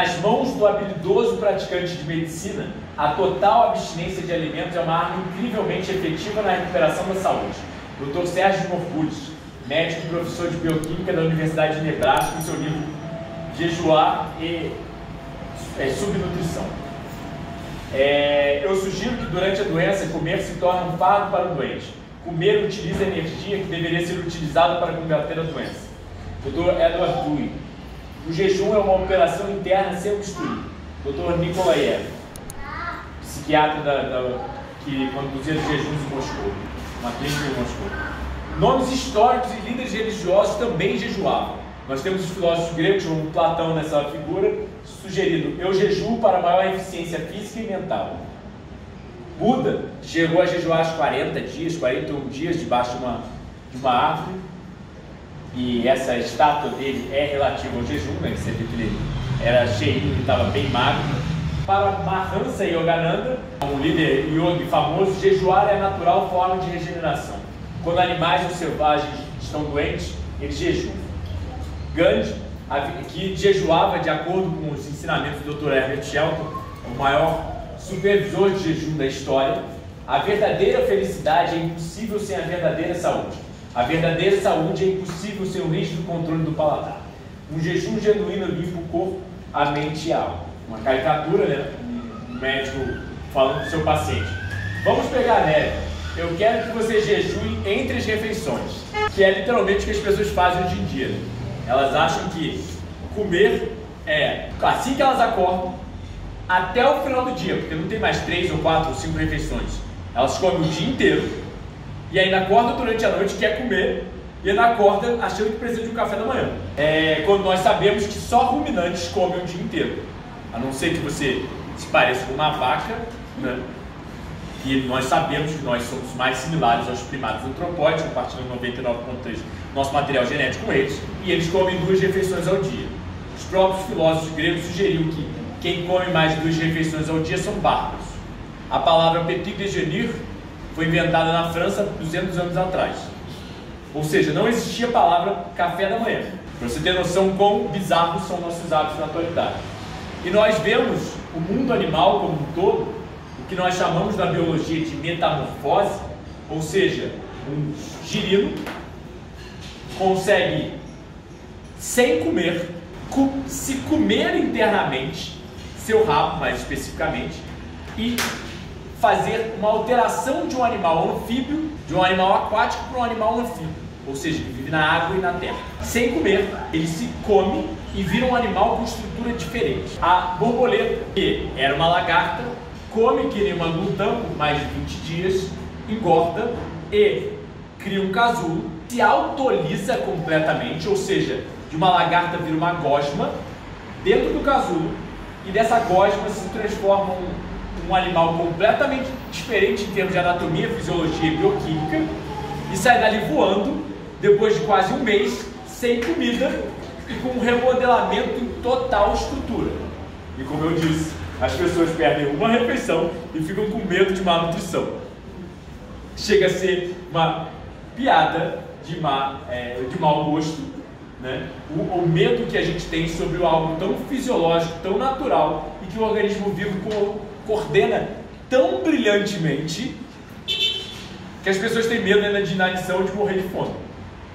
Nas mãos do habilidoso praticante de medicina, a total abstinência de alimentos é uma arma incrivelmente efetiva na recuperação da saúde. Dr. Sérgio Morgulis, médico e professor de bioquímica da Universidade de Nebraska, em seu livro Jejuar e é, Subnutrição. É, eu sugiro que durante a doença comer se torne um fardo para o doente. Comer utiliza energia que deveria ser utilizada para combater a doença. Dr. Edward Dewey. O jejum é uma operação interna sem bisturi. Dr. Nikolaev, psiquiatra da, da, que conduzia os jejuns em Moscou, uma clínica em Moscou. Nomes históricos e líderes religiosos também jejuavam. Nós temos os filósofos gregos, como Platão nessa figura, sugerindo: eu jejuo para maior eficiência física e mental. Buda chegou a jejuar os 40 dias, 41 dias debaixo de uma, de uma árvore. E essa estátua dele é relativa ao jejum, né? Você viu que ele era cheio e estava bem magro. Para Mahansa Yogananda, um líder yogi famoso, jejuar é a natural forma de regeneração. Quando animais ou selvagens estão doentes, eles jejuam. Gandhi, que jejuava de acordo com os ensinamentos do Dr. Herbert Shelton, o maior supervisor de jejum da história, a verdadeira felicidade é impossível sem a verdadeira saúde. A verdadeira saúde é impossível sem o rígido controle do paladar. Um jejum genuíno limpa o corpo, a mente e a alma. Uma caricatura, né? Um médico falando para o seu paciente. Vamos pegar neve. Eu quero que você jejue entre as refeições, que é literalmente o que as pessoas fazem hoje em dia. Né? Elas acham que comer é assim que elas acordam até o final do dia, porque não tem mais três ou quatro ou cinco refeições. Elas comem o dia inteiro e ainda acordam durante a noite, quer comer e ainda acorda achando que precisa de um café da manhã. É, quando nós sabemos que só ruminantes comem o dia inteiro. A não ser que você se pareça com uma vaca, né? E nós sabemos que nós somos mais similares aos primatas antropóides, compartilhando 99,3% nosso material genético com eles, e eles comem duas refeições ao dia. Os próprios filósofos gregos sugeriam que quem come mais de duas refeições ao dia são bárbaros. A palavra petit déjeuner foi inventada na França 200 anos atrás. Ou seja, não existia a palavra café da manhã. Para você ter noção quão bizarros são nossos hábitos na atualidade. E nós vemos o mundo animal como um todo, o que nós chamamos na biologia de metamorfose, ou seja, um girino consegue, sem comer, se comer internamente, seu rabo mais especificamente, e fazer uma alteração de um animal anfíbio, de um animal aquático para um animal anfíbio, ou seja, que vive na água e na terra. Sem comer, ele se come e vira um animal com estrutura diferente. A borboleta, que era uma lagarta, come que nem uma glutã por mais de 20 dias, engorda e cria um casulo se autoliza completamente, ou seja, de uma lagarta vira uma gosma dentro do casulo e dessa gosma se transforma um, um animal completamente diferente em termos de anatomia, fisiologia e bioquímica e sai dali voando depois de quase um mês sem comida e com um remodelamento em total estrutura. E como eu disse, as pessoas perdem uma refeição e ficam com medo de má nutrição. Chega a ser uma piada de, má, é, de mau gosto, né? O, o, medo que a gente tem sobre algo tão fisiológico, tão natural e que o organismo vivo coordena tão brilhantemente que as pessoas têm medo ainda de inanição de morrer de fome,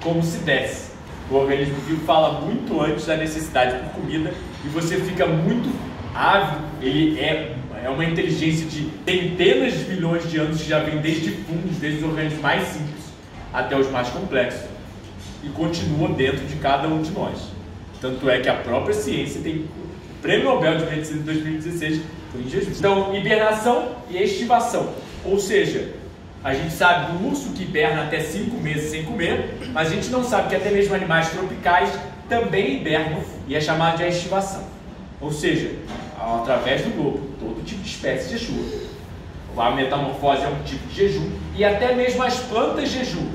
como se desse. O organismo vivo fala muito antes da necessidade por comida e você fica muito ávido. Ele é, é uma inteligência de centenas de milhões de anos que já vem desde fungos, desde os organismos mais simples até os mais complexos e continua dentro de cada um de nós. Tanto é que a própria ciência tem o Prêmio Nobel de Medicina de 2016 jejum. Então, hibernação e estivação. Ou seja, a gente sabe do urso que hiberna até 5 meses sem comer, mas a gente não sabe que até mesmo animais tropicais também hibernam e é chamado de estivação. Ou seja, através do globo, todo tipo de espécie jejua. A metamorfose é um tipo de jejum e até mesmo as plantas jejum.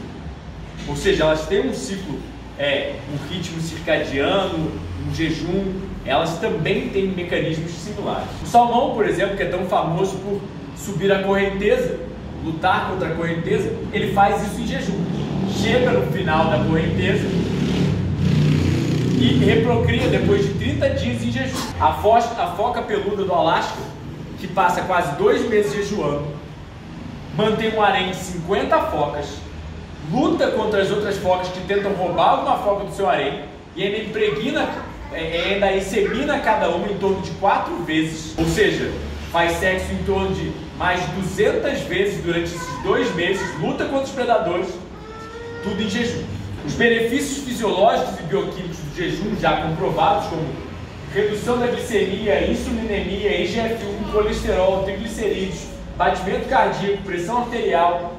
Ou seja, elas têm um ciclo, é, um ritmo circadiano, um jejum, elas também têm mecanismos similares. O salmão, por exemplo, que é tão famoso por subir a correnteza, lutar contra a correnteza, ele faz isso em jejum. Chega no final da correnteza e reprocria depois de 30 dias em jejum. A, fo a foca peluda do Alasca, que passa quase dois meses jejuando, mantém um harém de 50 focas, luta contra as outras focas que tentam roubar alguma foca do seu harém e ainda impregna, é, é, ainda insemina cada uma em torno de quatro vezes, ou seja, faz sexo em torno de mais de 200 vezes durante esses dois meses, luta contra os predadores, tudo em jejum. Os benefícios fisiológicos e bioquímicos do jejum já comprovados, como redução da glicemia, insulinemia, IGF-1, colesterol, triglicerídeos, batimento cardíaco, pressão arterial,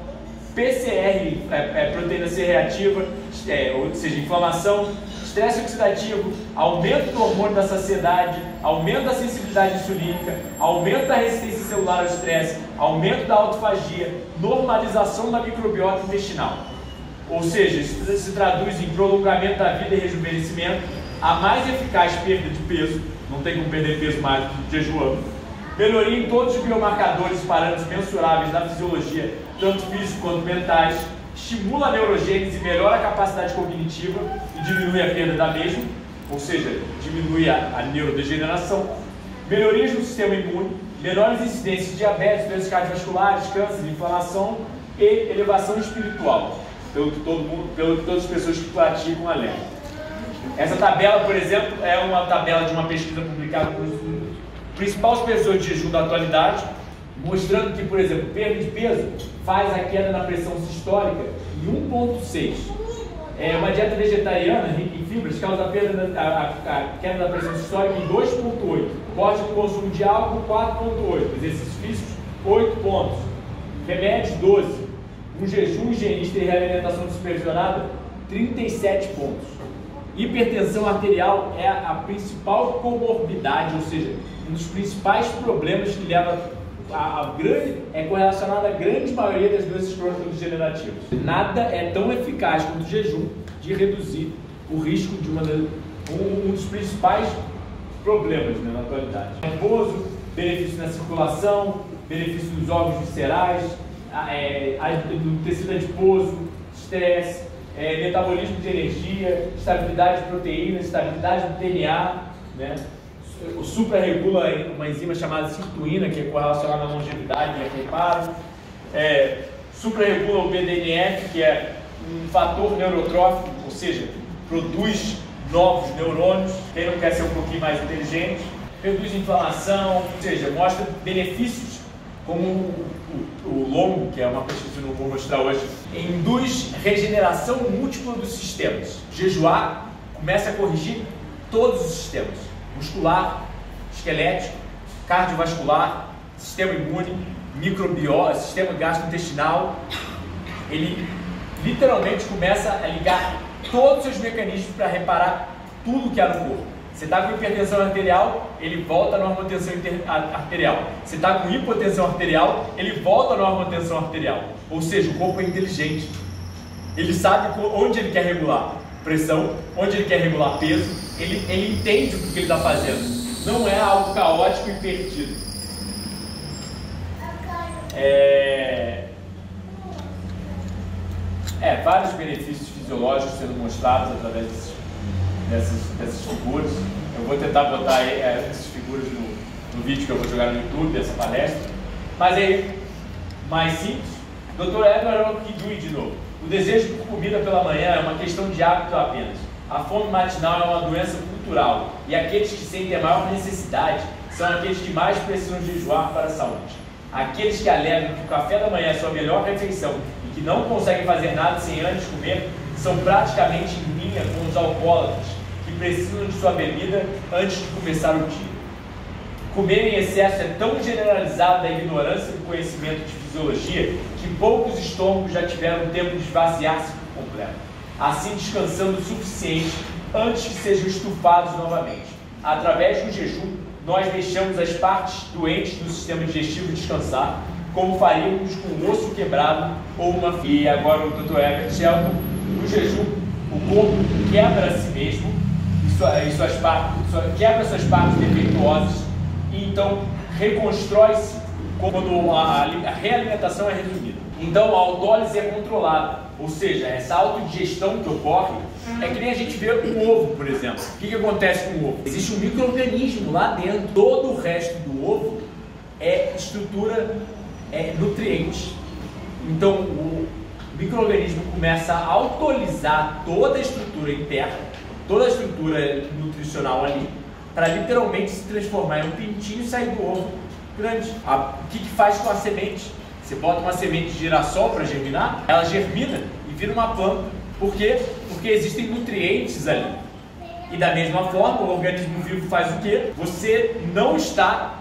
PCR, é, é, proteína C reativa, é, ou seja, inflamação, estresse oxidativo, aumento do hormônio da saciedade, aumento da sensibilidade insulínica, aumento da resistência celular ao estresse, aumento da autofagia, normalização da microbiota intestinal. Ou seja, isso se traduz em prolongamento da vida e rejuvenescimento, a mais eficaz perda de peso, não tem como perder peso mais do que jejuando, melhoria em todos os biomarcadores e parâmetros mensuráveis da fisiologia, tanto físico quanto mentais, estimula a neurogênese e melhora a capacidade cognitiva diminui a perda da mesma, ou seja, diminui a, a neurodegeneração, melhorias no sistema imune, menores incidências de diabetes, doenças cardiovasculares, câncer, inflamação e elevação espiritual pelo que, todo mundo, pelo que todas as pessoas que praticam a lei. Essa tabela, por exemplo, é uma tabela de uma pesquisa publicada pelos principais pessoas de jejum da atualidade, mostrando que, por exemplo, perda de peso faz a queda na pressão sistólica em 1,6. É, uma dieta vegetariana rica em fibras causa a, perda da, a, a queda da pressão sistólica em 2,8. Corte do consumo de álcool, 4,8. Exercícios físicos, 8 pontos. Remédios, 12 um jejum higienista e realimentação supervisionada, 37 pontos. Hipertensão arterial é a principal comorbidade, ou seja, um dos principais problemas que leva a, a grande, é correlacionado à grande maioria das doenças crônicas degenerativas. Nada é tão eficaz quanto o jejum de reduzir o risco de uma, um, um dos principais problemas né, na atualidade. Repouso, benefício na circulação, benefício nos órgãos viscerais, é, do tecido adiposo, estresse, é, metabolismo de energia, estabilidade de proteínas, estabilidade do DNA, né? O supra-regula uma enzima chamada sirtuína, que é correlacionada à longevidade e a reparo. É, supra-regula o BDNF, que é um fator neurotrófico, ou seja, produz novos neurônios. Quem não quer ser um pouquinho mais inteligente, reduz inflamação, ou seja, mostra benefícios como o, o, o longo, que é uma pesquisa que eu não vou mostrar hoje, induz regeneração múltipla dos sistemas. Jejuar começa a corrigir todos os sistemas: muscular, esquelético, cardiovascular, sistema imune, microbiota, sistema gastrointestinal. Ele literalmente começa a ligar todos os seus mecanismos para reparar tudo que há no corpo. Você está com hipertensão arterial, ele volta à normotensão arterial. Você está com hipotensão arterial, ele volta à normotensão arterial. Ou seja, o corpo é inteligente. Ele sabe onde ele quer regular pressão, onde ele quer regular peso. Ele, ele entende o que ele está fazendo. Não é algo caótico e perdido. É... é, vários benefícios fisiológicos sendo mostrados através desses dessas, dessas figuras. Eu vou tentar botar aí, é, essas figuras no, no vídeo que eu vou jogar no YouTube, dessa palestra. Mas aí, mais simples, Dr. Edward Kidui de novo. O desejo por comida pela manhã é uma questão de hábito apenas. A fome matinal é uma doença cultural e aqueles que sentem a maior necessidade são aqueles que mais precisam jejuar para a saúde. Aqueles que alegam que o café da manhã é sua melhor refeição e que não conseguem fazer nada sem antes comer são praticamente em linha com os alcoólatras precisam de sua bebida antes de começar o dia. Comer em excesso é tão generalizado da ignorância do conhecimento de fisiologia que poucos estômagos já tiveram tempo de esvaziar-se assim descansando o suficiente antes que sejam estufados novamente. Através do jejum, nós deixamos as partes doentes do sistema digestivo descansar, como faríamos com um osso quebrado ou uma E agora o Dr. Everett Shelton, no jejum, o corpo quebra a si mesmo em suas partes, quebra suas partes defeituosas e então reconstrói-se quando a, a realimentação é resumida. Então a autólise é controlada, ou seja, essa autodigestão que ocorre é que nem a gente vê o ovo, por exemplo. O que, que acontece com o ovo? Existe um microorganismo lá dentro, todo o resto do ovo é estrutura é, nutriente. Então o microorganismo começa a autolizar toda a estrutura interna, toda a estrutura nutricional ali, para literalmente se transformar em um pintinho e sair do ovo grande. O que, que faz com a semente? Você bota uma semente de girassol para germinar, ela germina e vira uma planta. Por quê? Porque existem nutrientes ali. E da mesma forma, o organismo vivo faz o quê? Você não está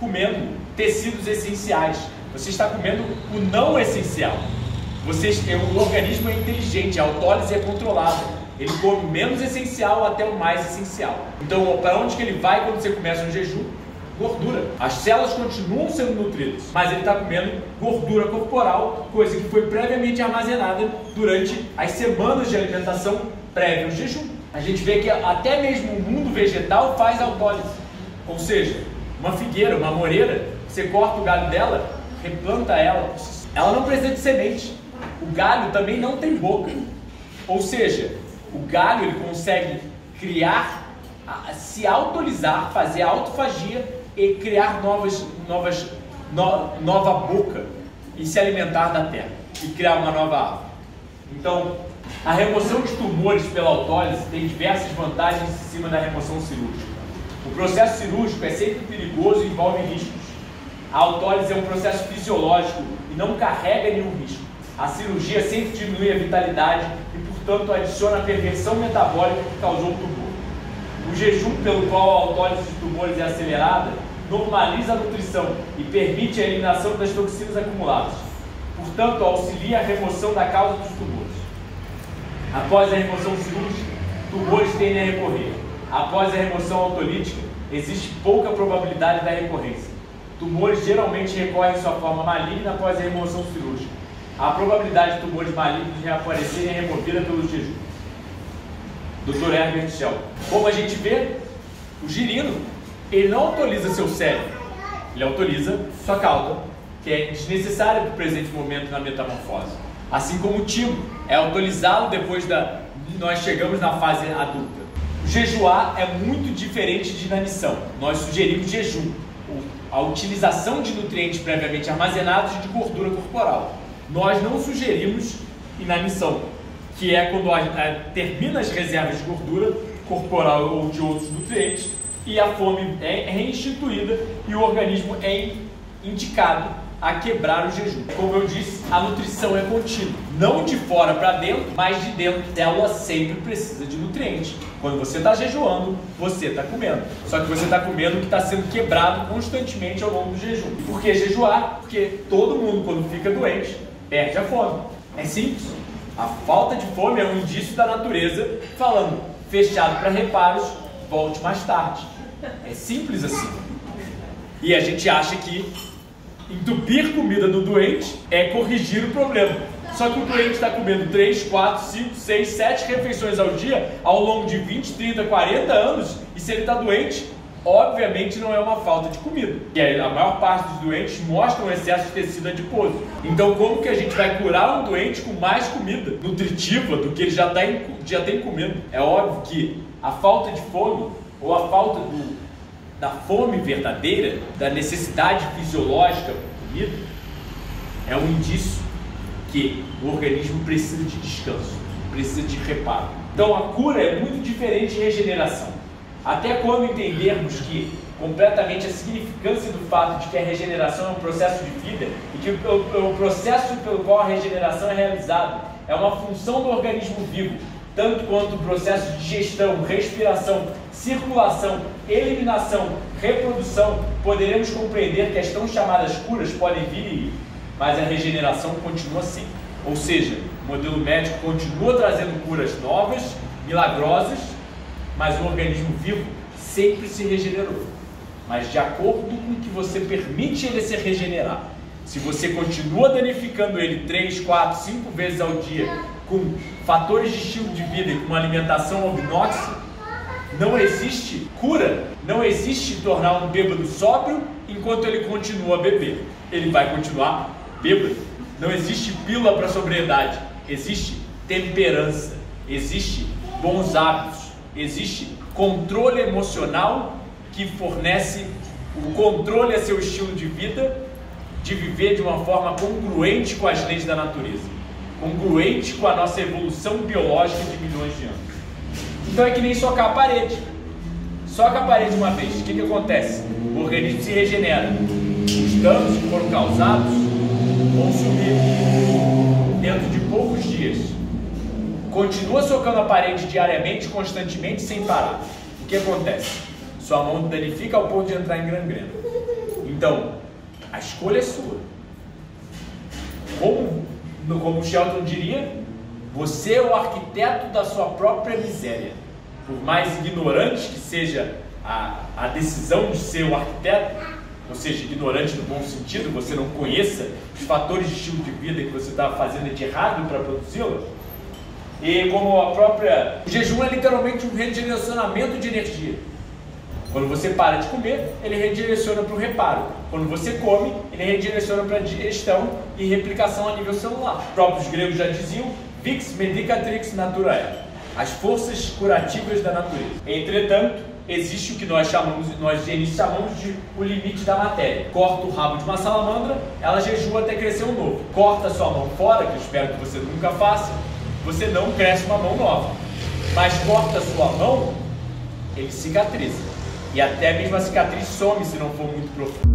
comendo tecidos essenciais. Você está comendo o não essencial. Você, o organismo é inteligente, a autólise é controlada. Ele come menos essencial até o mais essencial. Então, para onde que ele vai quando você começa um jejum? Gordura. As células continuam sendo nutridas, mas ele está comendo gordura corporal, coisa que foi previamente armazenada durante as semanas de alimentação prévia ao jejum. A gente vê que até mesmo o mundo vegetal faz autólise. Ou seja, uma figueira, uma moreira, você corta o galho dela, replanta ela, ela não precisa de semente. O galho também não tem boca. Ou seja, o galho ele consegue criar, se autolizar, fazer autofagia e criar novas, novas, no, nova boca e se alimentar da terra e criar uma nova árvore. Então, a remoção de tumores pela autólise tem diversas vantagens em cima da remoção cirúrgica. O processo cirúrgico é sempre perigoso e envolve riscos. A autólise é um processo fisiológico e não carrega nenhum risco. A cirurgia sempre diminui a vitalidade e, portanto, adiciona a perversão metabólica que causou o tumor. O jejum pelo qual a autólise de tumores é acelerada normaliza a nutrição e permite a eliminação das toxinas acumuladas. Portanto, auxilia a remoção da causa dos tumores. Após a remoção cirúrgica, tumores tendem a recorrer. Após a remoção autolítica, existe pouca probabilidade da recorrência. Tumores geralmente recorrem em sua forma maligna após a remoção cirúrgica a probabilidade de tumores malignos reaparecerem é removida pelo jejum. Dr. Herbert Shell. Como a gente vê, o girino, ele não autoriza seu cérebro, ele autoriza sua cauda, que é desnecessária para o presente momento na metamorfose. Assim como o timo é autorizá-lo depois da nós chegamos na fase adulta. O jejuar é muito diferente de inanição. Nós sugerimos jejum, a utilização de nutrientes previamente armazenados e de gordura corporal. Nós não sugerimos inanição, que é quando a, a, termina as reservas de gordura corporal ou de outros nutrientes e a fome é reinstituída e o organismo é indicado a quebrar o jejum. Como eu disse, a nutrição é contínua, não de fora para dentro, mas de dentro. A célula sempre precisa de nutrientes. Quando você está jejuando, você está comendo. Só que você está comendo o que está sendo quebrado constantemente ao longo do jejum. E por que jejuar? Porque todo mundo, quando fica doente, perde a fome. É simples. A falta de fome é um indício da natureza falando fechado para reparos, volte mais tarde. É simples assim. E a gente acha que entupir comida no doente é corrigir o problema. Só que o doente está comendo 3, 4, 5, 6, 7 refeições ao dia ao longo de 20, 30, 40 anos e se ele está doente, obviamente não é uma falta de comida. E a maior parte dos doentes mostram excesso de tecido adiposo. Então, como que a gente vai curar um doente com mais comida nutritiva do que ele já, tá já tem comendo? É óbvio que a falta de fome ou a falta do, da fome verdadeira, da necessidade fisiológica por comida, é um indício que o organismo precisa de descanso, precisa de reparo. Então, a cura é muito diferente de regeneração. Até quando entendermos que completamente a significância do fato de que a regeneração é um processo de vida e que o, o processo pelo qual a regeneração é realizada é uma função do organismo vivo, tanto quanto o processo de digestão, respiração, circulação, eliminação, reprodução, poderemos compreender que as tão chamadas curas podem vir e ir, mas a regeneração continua assim. Ou seja, o modelo médico continua trazendo curas novas, milagrosas, mas o organismo vivo sempre se regenerou. Mas de acordo com o que você permite ele se regenerar. Se você continua danificando ele 3, 4, 5 vezes ao dia com fatores de estilo de vida e com uma alimentação obnoxa, não existe cura, não existe tornar um bêbado sóbrio enquanto ele continua a beber. ele vai continuar bêbado. Não existe pílula para sobriedade, existe temperança, existe bons hábitos, existe controle emocional que fornece o controle a seu estilo de vida, de viver de uma forma congruente com as leis da natureza, congruente com a nossa evolução biológica de milhões de anos. Então é que nem socar a parede. Soca a parede uma vez, o que, que acontece? O organismo se regenera. Os danos que foram causados vão sumir dentro de poucos dias. Continua socando a parede diariamente, constantemente, sem parar. O que acontece? Sua mão danifica ao ponto de entrar em gangrena. Então, a escolha é sua. Como, como Shelton diria, você é o arquiteto da sua própria miséria. Por mais ignorante que seja a, a decisão de ser o arquiteto, ou seja, ignorante no bom sentido, você não conheça os fatores de estilo de vida que você está fazendo de errado para produzi-la, e como a própria. O jejum é literalmente um redirecionamento de energia. Quando você para de comer, ele redireciona para o reparo. Quando você come, ele redireciona para a digestão e replicação a nível celular. Os próprios gregos já diziam: Vix medicatrix naturae as forças curativas da natureza. Entretanto, existe o que nós chamamos, nós higienistas chamamos de o limite da matéria. Corta o rabo de uma salamandra, ela jejua até crescer um novo. Corta sua mão fora, que eu espero que você nunca faça, você não cresce uma mão nova. Mas corta sua mão, ele cicatriza. E até mesmo a cicatriz some se não for muito profunda.